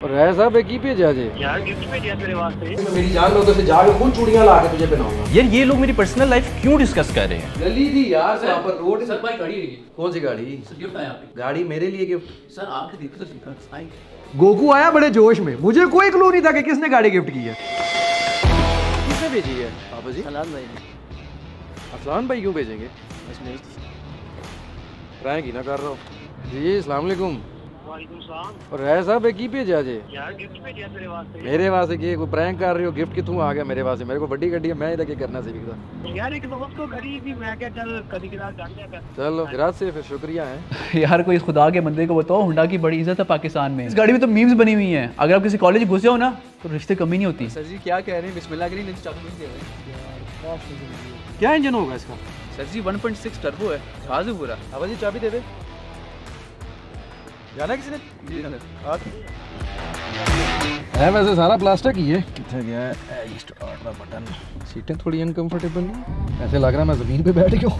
राय साहब की भेजा जे? यार गिफ्ट भेजा तेरे वास्ते। मेरी जान लो तो से जाके खुद चूड़ियाँ ला के तुझे पहनाऊँगा यार ये लोग मेरी पर्सनल लाइफ क्यों डिस्कस कर रहे हैं? गली थी यार से पर रोड सर भाई गाड़ी रही कौन सी गाड़ी? गिफ्ट आया आपकी। गाड़ी मेरे लिए गिफ्ट सर आपके देखो तो आई गोकू आया बड़े जोश में। मुझे कोई क्लू नहीं था कि किसने गाड़ी गिफ्ट की है। किसने भेजी है? पापा जी? सलाम भाई। ने अफलान भाई क्यों भेजेंगे? रैंक ही ना कर रहा हूँ। जी अस्सलाम वालेकुम। और साहब की भेजा जे? यार गिफ्ट भेजा तेरे वास्ते? मेरे वास्ते की? कोई प्रैंक कर रही हो? गिफ्ट कितों आ गया मेरे वास्ते? मेरे को बड़ी गड्डी है मैं इधर की करना सीखता यार एक दोस्त को खड़ी थी मैं क्या चल कभी कदार जान कर। चलो फिराज से फिर शुक्रिया है। यार कोई खुदा के बंदे को बताओ हुंडा की बड़ी इज़्ज़त है पाकिस्तान में। इस गाड़ी में तो मीम्स बनी हुई हैं। अगर आप किसी कॉलेज घुसे हो ना तो रिश्ते कमी नहीं होती। सर जी क्या कह रहे हैं? बिस्मिल्लाह करिए नहीं चाकू नहीं दे रहे। हैं क्या इंजन होगा इसका? सर जी 1.6 टर्बो है। जहाज़ है पूरा अब जी चाबी दे दे। जाना किसी ने? है वैसे सारा प्लास्टिक ही है। कितने गया है? स्टार्ट का बटन सीटें थोड़ी अनकंफर्टेबल ऐसे लग रहा है मैं ज़मीन पे बैठ गया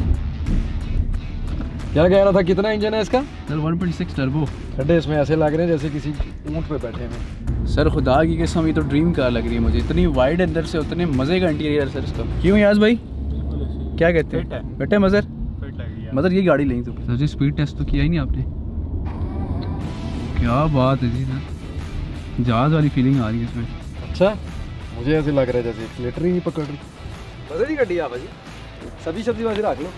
क्या कह रहा था? कितना इंजन है इसका? सर 1.6 टर्बो खड्डे इसमें ऐसे लग रहे हैं जैसे किसी ऊँट पे बैठे हैं। सर खुदा की कसम ये तो ड्रीम कार लग रही है मुझे। इतनी वाइड अंदर से उतने मज़े का इंटीरियर सर इसका। क्यों याज भाई? क्या कहते हैं? बेटे मज़र? मज़र ये गाड़ी लेंगे तो। सर जी स्पीड टेस्ट तो किया ही नहीं आपने। क्या बात है जी जहाज़ वाली फीलिंग आ रही है इसमें। अच्छा मुझे ऐसे लग रहा है जैसे एक्सीलेटर ही पकड़ रही। मज़े की गड्डी आप जी सब्ज़ी सब्ज़ी वाली रख लो।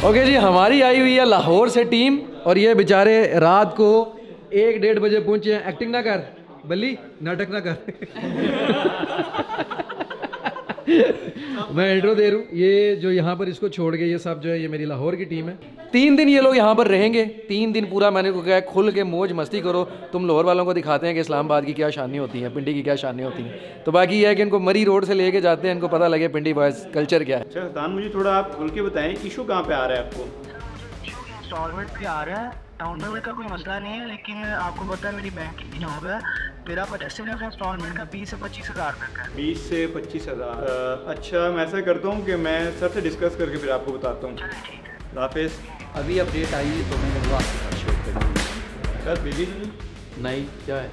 ओके okay जी हमारी आई हुई है लाहौर से टीम और ये बेचारे रात को एक डेढ़ बजे पहुँचे हैं। एक्टिंग ना कर बल्ली नाटक ना कर। मैं इंट्रो दे रहा हूँ। ये जो यहाँ पर इसको छोड़ के ये सब जो है ये मेरी लाहौर की टीम है। तीन दिन ये लोग यहाँ पर रहेंगे। तीन दिन पूरा मैंने को कहा है, खुल के मौज मस्ती करो। तुम लाहौर वालों को दिखाते हैं कि इस्लामाबाद की क्या शानी होती है पिंडी की क्या शानी होती है। तो बाकी ये है कि इनको मरी रोड से लेके जाते हैं इनको पता लगे पिंडी बॉयज़ कल्चर क्या है। अच्छा मुझे थोड़ा आप खुल के बताएँ इशू कहाँ पे आ रहा है आपको? इंस्टॉलमेंट पे आ रहा है। डाउन पेमेंट का कोई मसला नहीं है लेकिन आपको पता है मेरी बैंक की जॉब है। मेरा पचासी लाख इंस्टॉलमेंट का बीस से पच्चीस हज़ार तक है बीस से पच्चीस हज़ार। अच्छा मैं ऐसा करता हूँ कि मैं सर से डिस्कस करके फिर आपको बताता हूँ। हाफिज़। अभी अपडेट आई है तो मैं आपके साथ शेयर कर दी। सर बिज़ी नहीं क्या है?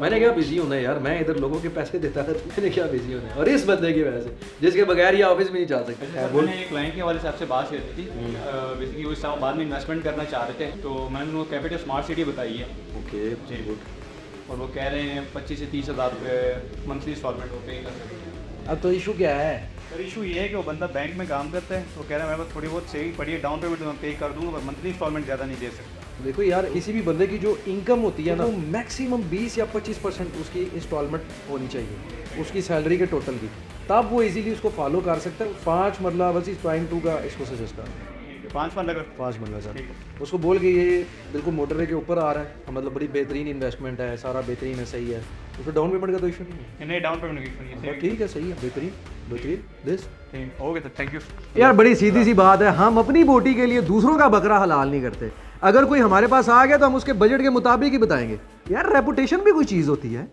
मैंने क्या बिज़ी होना है यार मैं इधर लोगों के पैसे देता था मैंने क्या बिज़ी होना है? और इस बंदे की वजह से जिसके बगैर ये ऑफ़िस में नहीं जा सकते। मैंने एक क्लाइंट के साहब से आपसे बात करती थी। बेसिकली वो बाद में इन्वेस्टमेंट करना चाह रहे थे तो मैंने उनको कैपिटल स्मार्ट सिटी बताई है। ओके जी। और वो कह रहे हैं पच्चीस से तीस हज़ार रुपये मंथली इंस्टॉलमेंट वो पे कर सकते हैं। अब तो इशू क्या है? सर इशू ये है कि वो बंदा बैंक में काम करता है तो कह रहा है मेरे पास थोड़ी बहुत सेविंग पड़ी है डाउन पेमेंट तो मैं पे कर दूँगा पर मंथली इंस्टॉलमेंट ज़्यादा नहीं दे सकता. देखो यार किसी भी बंदे की जो इनकम होती है ना वो मैक्सिमम 20 या 25 परसेंट उसकी इंस्टॉलमेंट होनी चाहिए उसकी सैलरी के टोटल की। तब वो इजीली उसको फॉलो कर सकता है। पाँच मरला बस इस पॉइंट टू का इसको सजेस्ट कर। पाँच फंड अगर। पाँच मरला सर। उसको बोल के ये बिल्कुल मोटरवे के ऊपर आ रहा है। मतलब बड़ी बेहतरीन इन्वेस्टमेंट है सारा बेहतरीन है सही है। उसको डाउन पेमेंट का तो इशू नहीं है? नहीं डाउन पेमेंट की issue नहीं है ठीक है सही है बेहतरीन बेहतरीन। This okay sir thank you यार बड़ी सीधी सी बात है हम अपनी बोटी के लिए दूसरों का बकरा हलाल नहीं करते। अगर कोई हमारे पास आ गया तो हम उसके बजट के मुताबिक ही बताएँगे। यार रेपुटेशन भी कोई चीज़ होती है।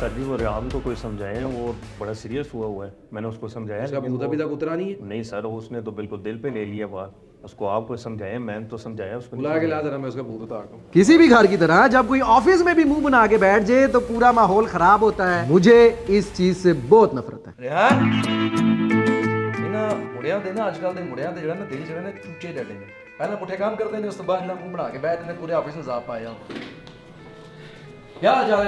सर जी वो रियाम को कोई समझाए वो बड़ा सीरियस हुआ हुआ है मैंने उसको समझाया उसका लेकिन भूत अभी तक उतरा नहीं है वो- नहीं सर उसने तो बिल्कुल दिल पे ले लिया बात उसको आपको समझाया मैंने तो समझाया उसको बुला के ला जरा मैं उसका भूत उतार दूँ किसी भी घर की तरह जब कोई ऑफिस में भी मुंह बना के बैठ जाए तो पूरा माहौल खराब होता है मुझे इस चीज से बहुत नफरत है ਰਿਹਾਨ ਇਹਨਾਂ ਮੁੰਡਿਆਂ ਦੇ ਨਾ ਅੱਜ ਕੱਲ ਦੇ ਮੁੰਡਿਆਂ ਦੇ ਜਿਹੜਾ ਨਾ ਦਿਲ ਜਿਹੜੇ ਨੇ ਚੁੱਚੇ ਡੱਡੇ ਨੇ ਪਹਿਲਾਂ ਪੁੱਠੇ ਕੰਮ ਕਰਦੇ ਨੇ ਉਸ ਤੋਂ ਬਾਅਦ ਇਹਨਾਂ ਮੂੰਹ ਬਣਾ ਕੇ ਬੈਠ ਜਾਂਦੇ ਪੂਰੇ ਆਫਿਸ ਨੂੰ ਜ਼ਾਪ ਪਾਇਆ क्या हाल चाल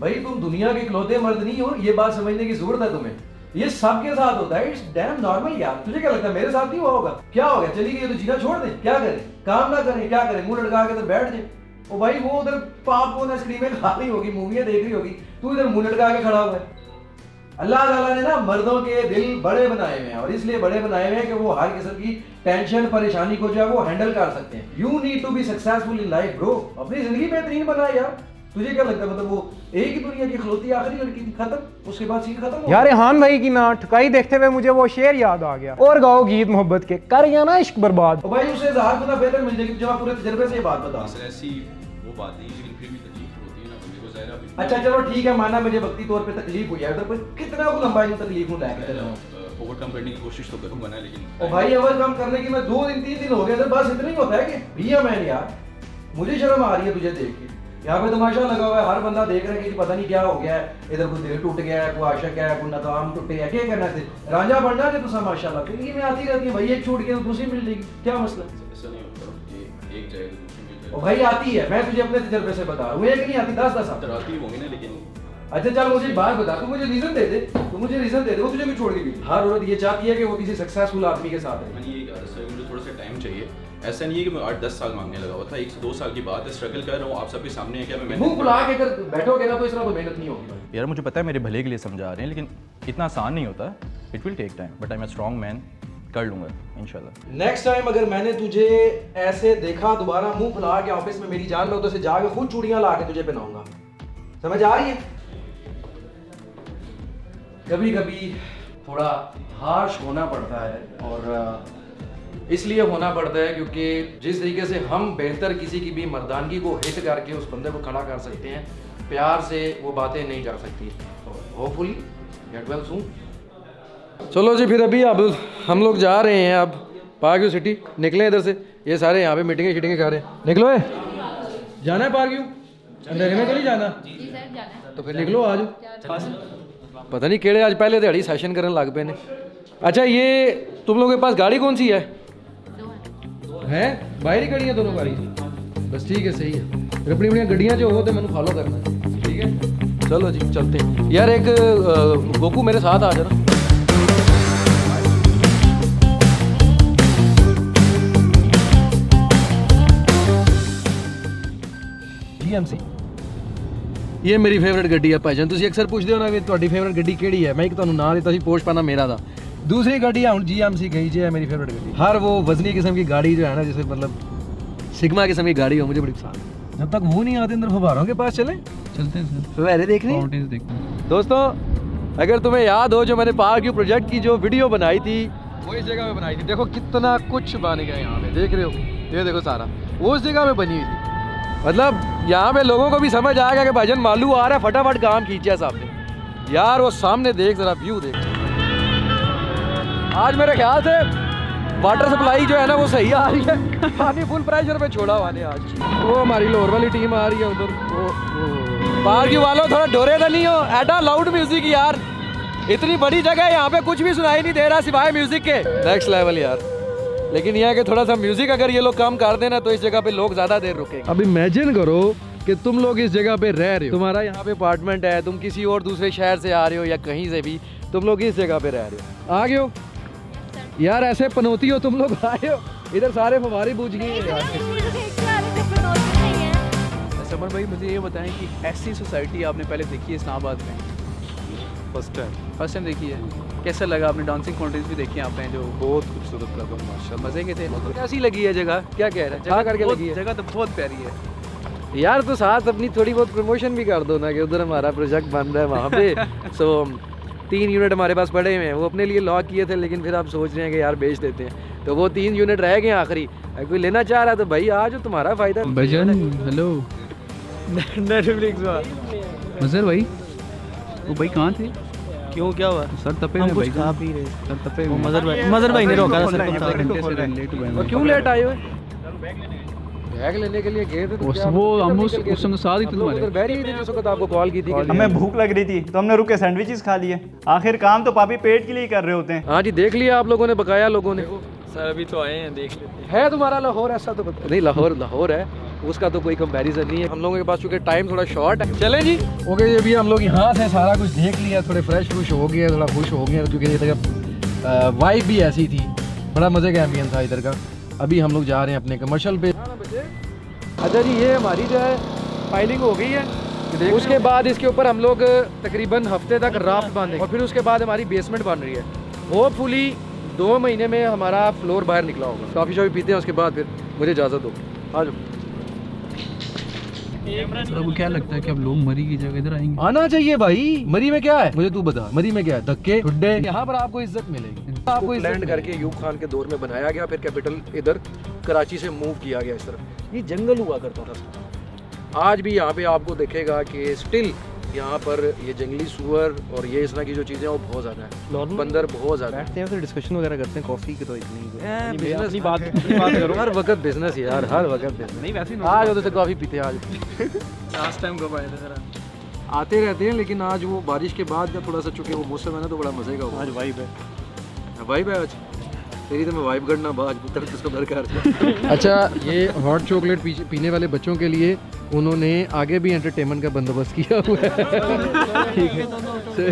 भाई, तुम दुनिया के इकलौते मर्द नहीं हो, ये बात समझने की ज़रूरत है तुम्हें। ये सबके साथ होता है, इट्स डैम नॉर्मल यार। तुझे क्या लगता है, मेरे साथ नहीं हुआ होगा? क्या हो गया? चली गई तो जीना छोड़ दे। क्या करे? काम ना करे, क्या करे? मुँह लटका के तो बैठ जाए ओ भाई, वो उधर पाप को स्क्रीन में खा रही होगी, मूवियाँ देख रही होगी। तू इधर मुँह लटका के खड़ा हुआ है। अल्लाह ताला ने ना मर्दों के दिल बड़े बनाए हुए हैं, और इसलिए बड़े बनाए हुए हैं कि वो हर किस्म की टेंशन परेशानी को जो है वो हैंडल कर सकते हैं। You need to be successful in life bro अपनी ज़िंदगी बेहतरीन बना यार। तुझे क्या लगता है? मतलब वो एक ही दुनिया की खलोती आखिरी लड़की थी खत्म? उसके बाद सीन खत्म यार रेहान भाई की ना ठुकाई देखते हुए मुझे वो शेर याद आ गया। और गाओ गीत मोहब्बत के। कर गया ना इश्क बर्बाद। तो भाई उसे हज़ार गुना बेहतर मिल जाएगी जब आप पूरे तजर्बे से ये बात बता ऐसी वो बात नहीं लेकिन फिर भी तकलीफ़ होती है ना बंदे को जाएगा अभी अच्छा चलो ठीक है माना मुझे वक्ती तौर पे तकलीफ़ हुई है। तो पर कितना को लंबाई में तकलीफ़ हूँ लेके चल रहा हूँ ओवरकम करने की कोशिश तो करूँगा ना लेकिन और भाई ओवर कम करने की मैं दो दिन तीन दिन हो गए बस इतना ही होता है कि भैया मैंने यार मुझे शर्म आ रही है तुझे देख के। यहाँ पे तमाशा लगा हुआ है हर बंदा देख रहा है कि पता नहीं क्या हो गया है। इधर कोई दिल टूट गया है कोई आशक है कोई नकाम टूटे है। क्या करना थे रांझा बनना है तो माशाल्लाह। ज़िंदगी में आती रहती है भाई एक छूट गया तो दूसरी मिल जाएगी। क्या मसला? ऐसा नहीं होता एक तो और भाई आती है। मैं तुझे अपने तजर्बे से बता रहा हूँ। एक नहीं आती दस दस आती। होंगी ना लेकिन अच्छा चल मुझे बात बता। तू मुझे रीजन दे दे। तू मुझे रीजन दे दे। वो तुझे भी छोड़ के गई हर औरत ये चाहती है कि वो किसी सक्सेसफुल आदमी के साथ रहे। मैंने ये मुझे थोड़ा सा टाइम चाहिए। ऐसा नहीं है कि मैं आठ दस साल मांगने लगा हुआ था एक से दो साल की बात है स्ट्रगल कर रहा हूँ आप सबके सामने है क्या मैं मुँह फुला के अगर बैठोगे ना तो इस तरह तो मेहनत नहीं होगी यार मुझे पता है मेरे भले के लिए समझा रहे हैं लेकिन इतना आसान नहीं होता। It will take time but I am strong man कर लूँगा इंशाल्लाह नेक्स्ट टाइम अगर मैंने तुझे ऐसे देखा दोबारा मुँह फुला के ऑफ़िस में मेरी जान में तो से जाके खुद चूड़ियाँ ला के तुझे पहनाऊँगा। समझ आ रही है? कभी कभी थोड़ा हार्श होना पड़ता है और इसलिए होना पड़ता है क्योंकि जिस तरीके से हम बेहतर किसी की भी मर्दानगी को हिट करके उस बंदे को खड़ा कर सकते हैं प्यार से वो बातें नहीं कर सकती। होपफुली गेट वेल सून चलो जी फिर अभी अब हम लोग जा रहे हैं अब पार्क्यू सिटी निकले इधर से। ये सारे यहाँ पे मीटिंगें शीटिंगें कर रहे हैं। निकलो है जाना है पार्क्यू अंधेरे में तो नहीं जाना? तो फिर निकलो आज। पता नहीं केड़े आज पहले दिहाड़ी सेशन करने लग पे ने। अच्छा ये तुम लोगों के पास गाड़ी कौन सी है? है बाहर ही खड़ी है दोनों गाड़ी बस ठीक है सही है फिर अपनी अपनी गड्डियाँ जो हो तो मैंने फॉलो करना है ठीक है चलो जी चलते हैं यार एक अ, गोकू मेरे साथ आ जाना जीएमसी ਇਹ ਮੇਰੀ ਫੇਵਰਿਟ ਗੱਡੀ ਹੈ ਭਾਈਜਾਨ ਤੁਸੀਂ ਅਕਸਰ ਪੁੱਛਦੇ ਹੋ ਨਾ ਵੀ ਤੁਹਾਡੀ ਫੇਵਰਿਟ ਗੱਡੀ ਕਿਹੜੀ ਹੈ ਮੈਂ ਇੱਕ ਤੁਹਾਨੂੰ ਨਾਂ ਦਿੱਤਾ ਸੀ ਪੋਸ਼ ਪਾਣਾ ਮੇਰਾ ਦਾ दूसरी गाड़ी है जीएमसी कही है मेरी फेवरेट गाड़ी। हर वो वजनी किस्म की गाड़ी जो है ना जैसे मतलब सिग्मा किस्म की गाड़ी हो मुझे बड़ी पसंद है। जब तक वो नहीं आते अंदर फवारों के पास चले। चलते हैं सर। फवारे देखने। देखते हैं दोस्तों अगर तुम्हें याद हो जो मैंने पार्क यू प्रोजेक्ट की जो वीडियो बनाई थी वो इस जगह पे बनाई थी। देखो कितना कुछ बन गया यहाँ पे देख रहे हो। ये देखो सारा। वो उस जगह पे बनी हुई थी। मतलब यहाँ पे लोगों को भी समझ आ गया कि भाईजान मालू आ रहा है फटाफट काम कीजिए सामने। यार वो सामने देख जरा व्यू देख। आज मेरे ख्याल से वाटर सप्लाई जो है ना वो सही आ रही है। पानी फुल प्रेशर पे छोड़ा हुआ ने आज। वो हमारी लोअर वाली टीम आ रही है उधर। वो, वो। पार्क वालों थोड़ा डोरे तो नहीं हो एडा लाउड म्यूज़िक यार। इतनी बड़ी जगह यहाँ पे कुछ भी सुनाई नहीं दे रहा सिवाय म्यूज़िक के। नेक्स्ट लेवल यार। लेकिन यह है कि थोड़ा सा म्यूज़िक अगर ये लोग कम कर देना तो इस जगह पे लोग ज़्यादा देर रुके अब इमेजिन करो कि तुम लोग इस जगह पे रह रहे हो। तुम्हारा यहाँ पे अपार्टमेंट है तुम किसी और दूसरे शहर से आ रहे हो या कहीं से भी तुम लोग इस जगह पे रह रहे हो। आ गए हो। यार ऐसे पनौती हो तुम लोग आए हो। इधर सारे फवारी बूझ हैं। यार समर भाई मुझे ये बताएँ कि ऐसी सोसाइटी आपने पहले देखी है इस्लामाबाद में? फ़र्स्ट टाइम फ़र्स्ट टाइम देखी है। कैसा लगा? आपने डांसिंग फाउंटेन्स भी देखी आपने जो बहुत खूबसूरत लगा माशा मज़े के थे। कैसी लगी है जगह? क्या कह रहा है? जगह करके लगी है। जगह तो बहुत प्यारी है। यार तो साथ अपनी थोड़ी बहुत प्रमोशन भी कर दो ना कि उधर हमारा प्रोजेक्ट बन रहा है वहाँ पे। सो तीन यूनिट हमारे पास पड़े हुए हैं। वो अपने लिए लॉक किए थे लेकिन फिर आप सोच रहे हैं कि यार बेच देते हैं। तो वो तीन यूनिट रह गए आखिरी। अगर कोई लेना चाह रहा तो भाई आ जाओ तुम्हारा फ़ायदा। भजन हेलो मजर भाई वो भाई कहाँ थे? क्यों क्या हुआ? सर तपे हम कुछ भाई। खा पी रहे सर तपे मदर भाई मदर भाई ने रोका था सर घंटे से लेट हुए हैं। क्यों लेट आए हुए? बैग लेने के लिए गए थे तो उस- क्या वो हम उस- गए उस थे? साथ ही तुम्हारे। उधर बैठ ही थे जिस वक्त आपको कॉल की थी हमें भूख लग रही थी तो हमने रुक के सैंडविचेस खा लिए। आखिर काम तो पापी पेट के लिए कर रहे होते हैं। हाँ जी देख लिया आप लोगों ने बकाया लोगों ने। सर अभी तो आए हैं देख लेते हैं। है तुम्हारा लाहौर ऐसा तो नहीं लाहौर लाहौर है। उसका तो कोई कंपैरिजन नहीं है। हम लोगों के पास चूँकि टाइम थोड़ा शॉर्ट है। चलें जी। ओके जी अभी हम लोग यहाँ से सारा कुछ देख लिया थोड़े फ्रेश फ्रुश हो गए थोड़ा खुश हो गए क्योंकि ये जगह वाइब भी ऐसी थी। बड़ा मज़े का एम्बियंस था इधर का। अभी हम लोग जा रहे हैं अपने कमर्शियल पे। अच्छा जी ये हमारी जो है फाइलिंग हो गई है। उसके बाद इसके ऊपर हम लोग तकरीबन हफ़्ते तक राफ्ट बांधेंगे और फिर उसके बाद हमारी बेसमेंट बन रही है। होपफुली दो महीने में हमारा फ्लोर बाहर निकला होगा। काफ़ी शॉफी पीते हैं उसके बाद फिर मुझे इजाज़त दो। आ जाओ। सर क्या लगता है कि अब लोग मरी की जगह इधर आएँगे? आना चाहिए भाई। मरी में क्या है? मुझे तू बता। मरी में क्या है? धक्के ठुड्डे। यहाँ पर आपको इज़्ज़त मिलेगी। आपको लैंड करके यूब खान के दौर में बनाया गया फिर कैपिटल इधर कराची से मूव किया गया इस तरफ़। ये जंगल हुआ करता था आज भी यहाँ पे आपको दिखेगा कि स्टिल यहाँ पर ये जंगली सुअर और ये इस तरह की जो चीज़ें हैं वो बहुत ज़्यादा है। बंदर बहुत ज़्यादा बैठते हैं फिर डिस्कशन वगैरह करते हैं कॉफ़ी की तो इतनी बिज़नेस अपनी बात बात करो। हर वक्त बिज़नेस यार हर वक्त बिज़नेस नहीं वैसे ही आज होते से कॉफ़ी पीते हैं आज। लास्ट टाइम कब आए थे सर आते रहते हैं लेकिन आज वो बारिश के बाद जब थोड़ा सा चूँकि वो मौसम है ना तो बड़ा मज़े का हुआ आज वाइब है। वाइब है आज। तेरी तो मैं वाइब करना बाज पुत्र तो घर कर अच्छा ये हॉट चॉकलेट पीने वाले बच्चों के लिए उन्होंने आगे भी एंटरटेनमेंट का बंदोबस्त किया हुआ है। ठीक है। तो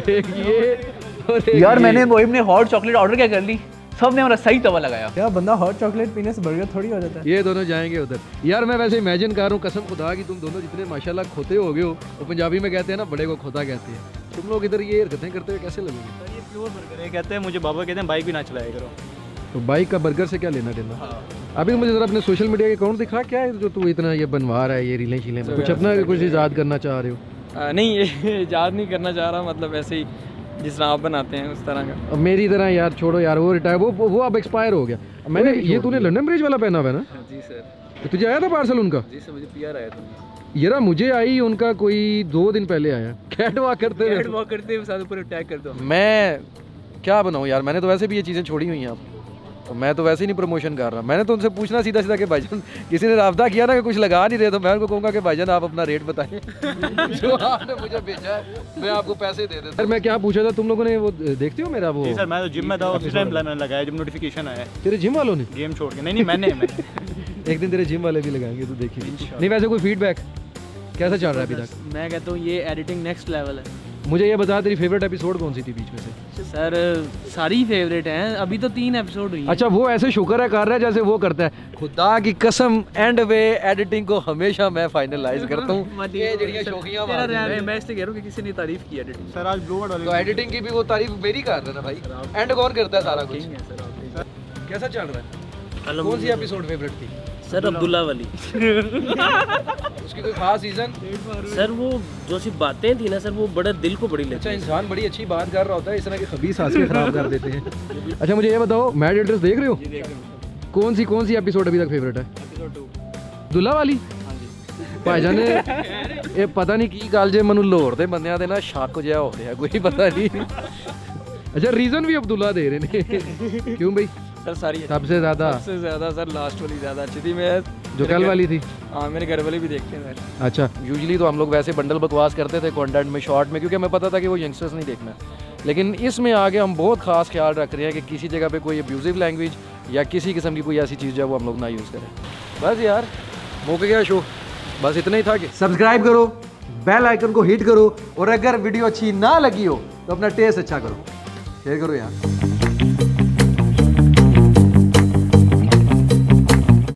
ये यार मैंने मोहिम ने हॉट चॉकलेट ऑर्डर क्या कर ली? सबने हमारा सही तवा लगाया। क्या बंदा हॉट चॉकलेट पीने से बर्गर थोड़ी हो जाता है? ये दोनों जाएँगे उधर। यार मैं वैसे इमेजिन कर रहा हूँ कसम खुदा कि तुम दोनों जितने माशाल्लाह खोते हो गए हो वो पंजाबी में कहते हैं ना बड़े को खोता कहते हैं। तुम लोग इधर ये हरकतें करते हुए कैसे लगेंगे? ये प्योर बर्गर है कहते हैं मुझे बाबा कहते हैं बाइक भी ना चलाया करो। तो बाइक का बर्गर से क्या लेना देना? अभी मुझे जरा अपने सोशल मीडिया के अकाउंट दिखा क्या है जो तू इतना ये बनवा रहा है ये रीलें शीलें? कुछ अपना कुछ ईजाद करना चाह रहे हो। नहीं ये याद नहीं करना चाह रहा मतलब ऐसे ही जिस तरह आप बनाते हैं उस तरह का। अब मेरी तरह यार छोड़ो यार वो रिटायर वो वो अब एक्सपायर हो गया। मैंने ये तूने लंदन ब्रिज वाला पहना हुआ है ना? जी सर। तो तुझे आया था पार्सल उनका? जी सर मुझे पीआर आया था। यार मुझे आई उनका कोई दो दिन पहले आया। कैट वॉक करते कैट वॉक करते हुए साथ ऊपर अटैक कर दो मैं क्या बनाऊँ यार मैंने तो वैसे भी ये चीज़ें छोड़ी हुई हैं अब। तो मैं तो वैसे ही नहीं प्रमोशन कर रहा। मैंने तो उनसे पूछना सीधा सीधा कि भाईजान किसी ने रब्ता किया ना कि कुछ लगा नहीं रहे तो मैं उनको कहूँगा कि भाईजान आप अपना रेट बताएँ जो आपने मुझे भेजा है मैं आपको पैसे दे देता सर मैं क्या पूछा था? तुम लोगों ने वो देखते हो मेरा वो? सर मैं तो जिम में था उसी टाइम मैंने लगाया जब नोटिफिकेशन आया। तेरे जिम वालों ने? गेम छोड़ के। नहीं नहीं मैंने मैंने। एक दिन तेरे जिम वाले भी लगाएँगे तो देखिए नहीं वैसे कोई फीडबैक कैसा चल रहा है अभी तक? मैं कहता हूँ ये एडिटिंग नेक्स्ट लेवल है। मुझे ये बता तेरी फेवरेट एपिसोड कौन सी थी बीच में से? सर सारी फेवरेट हैं। अभी तो तीन एपिसोड हुई अच्छा वो ऐसे शुक्र है कर रहा है जैसे वो करता है। खुदा की कसम एंड वे एडिटिंग को हमेशा मैं फाइनलाइज करता हूँ। ये जड़ियाँ शौकियाँ तेरा मारते मैं इसलिए कह रहा हूँ कि किसी ने तारीफ़ की एडिटिंग सर आज ब्लू वाली तो एडिटिंग की भी वो तारीफ़ मेरी कर रहा है ना भाई। एंड कौन करता है सारा कुछ? कैसा चल रहा है? कौन सी एपिसोड फेवरेट थी? सर अब्दुल्ला वाली उसकी कोई खास रीजन सर वो जो सी बातें थी ना सर वो बड़े दिल को बड़ी अच्छा लगती इंसान बड़ी अच्छी बात कर रहा होता है इस तरह के खबीस हादसे खराब कर देते हैं अच्छा मुझे ये बताओ मैड एड्रेस देख रहे हो कौन सी कौन सी एपिसोड अभी तक फेवरेट है ਦੁੱਲਾ ਵਾਲੀ ਭਾਈਜਾਨ ਨੇ ਇਹ ਪਤਾ ਨਹੀਂ ਕੀ ਗੱਲ ਜੇ ਮੈਨੂੰ ਲਾਹੌਰ ਦੇ ਬੰਦਿਆਂ ਦੇ ਨਾ ਸ਼ੱਕ ਜਿਹਾ ਹੋ ਰਿਹਾ ਕੋਈ ਪਤਾ ਨਹੀਂ ਅੱਛਾ ਰੀਜ਼ਨ ਵੀ ਅਬਦੁੱਲਾ ਦੇ ਰਹੇ ਨੇ क्यों भाई सर सारी सबसे ज़्यादा? सबसे ज़्यादा सर लास्ट वाली ज़्यादा अच्छी थी मैं। जो कल वाली थी? हाँ मेरे घर वाले भी देखते हैं सर। अच्छा। यूजली तो हम लोग वैसे बंडल बकवास करते थे कॉन्टेंट में शॉर्ट में क्योंकि हमें पता था कि वो यंगस्टर्स नहीं देखना। लेकिन इसमें आगे हम बहुत खास ख्याल रख रहे हैं कि किसी जगह पे कोई अब्यूजिव लैंग्वेज या किसी किस्म की कोई ऐसी चीज़ जो है वो हम लोग ना यूज़ करें। बस यार मौके क्या शो बस इतना ही था कि सब्सक्राइब करो बेल आइकन को हिट करो और अगर वीडियो अच्छी ना लगी हो तो अपना टेस्ट अच्छा करो। शेयर करो यार।